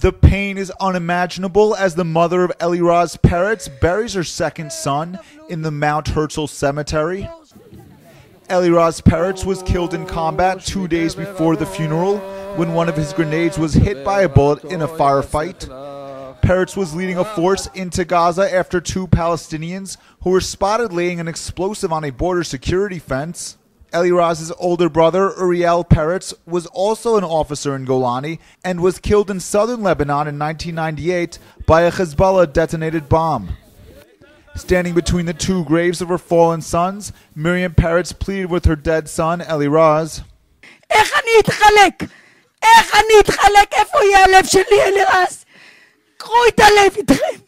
The pain is unimaginable as the mother of Eliraz's Peretz buries her second son in the Mount Herzl cemetery. Eliraz Peretz was killed in combat two days before the funeral when one of his grenades was hit by a bullet in a firefight. Peretz was leading a force into Gaza after two Palestinians who were spotted laying an explosive on a border security fence. Eliraz's older brother, Uriel Peretz, was also an officer in Golani and was killed in southern Lebanon in 1998 by a Hezbollah detonated bomb. Standing between the two graves of her fallen sons, Miriam Peretz pleaded with her dead son, Eliraz. איך אני אתחלק? איך אני אתחלק? איפה יהיה הלב שלי, אלירז? את הלב איתכם!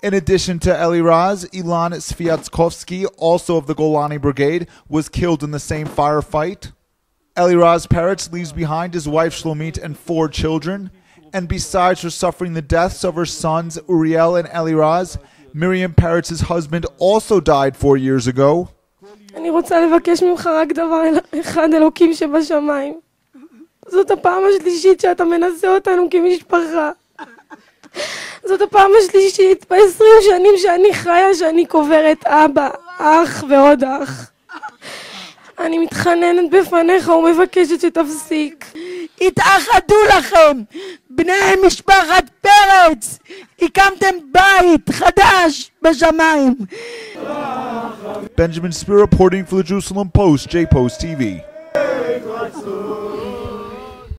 In addition to Eliraz, Ilan Sviatkovsky, also of the Golani Brigade, was killed in the same firefight. Eliraz Peretz leaves behind his wife Shlomit and four children. And besides her suffering the deaths of her sons Uriel and Eliraz, Miriam Peretz's husband also died four years ago. אני רוצה לבקש ממך רק דבר אחד, זאת הפעם השלישית שאתה מנסה אותנו כמשפחה. זאת הפעם השלישית בעשרים שנים שאני חיה שאני קוברת אבא, אח ועוד אח. אני מתחננת בפניך ומבקשת שתפסיק. התאחדו לכם, בני משפחת פרץ, הקמתם בית חדש בשמיים. Benjamin Spear reporting for the Jerusalem Post, J Post TV.